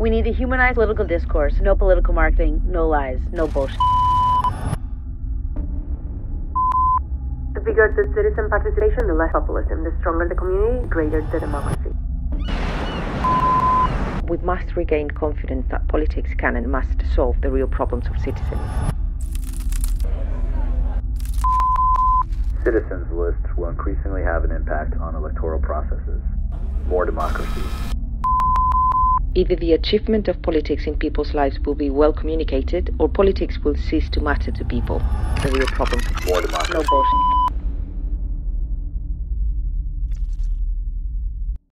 We need to humanize political discourse. No political marketing, no lies, no bullshit. The bigger the citizen participation, the less populism. The stronger the community, greater the democracy. We must regain confidence that politics can and must solve the real problems of citizens. Citizens lists will increasingly have an impact on electoral processes. More democracy. Either the achievement of politics in people's lives will be well communicated, or politics will cease to matter to people. The real problems. More democracy. No bullshit.